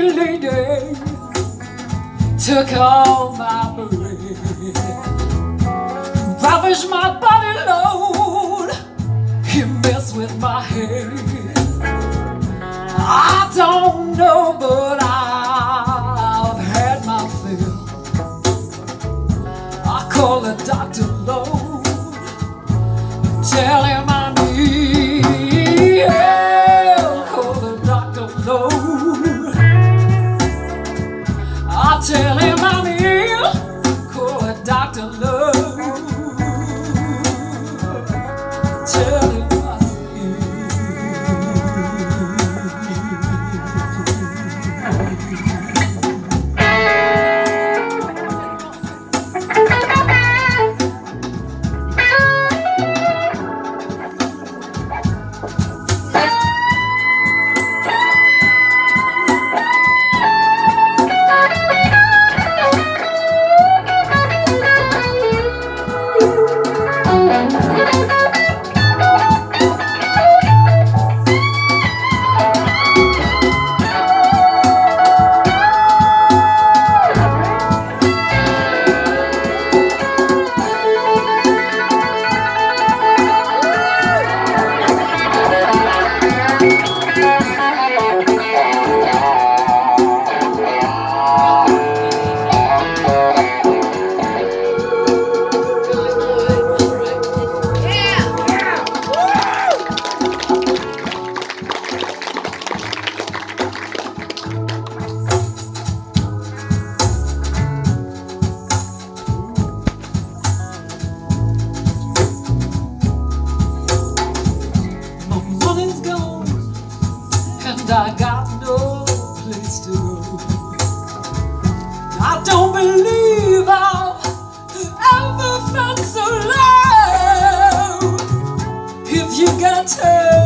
yeah. Took all my breath, ravished my body load. He messed with my head. I don't know, but Tell him I'm ill. Call the doctor low. Tell and I got no place to go. I don't believe I've ever felt so low. If you gotta tell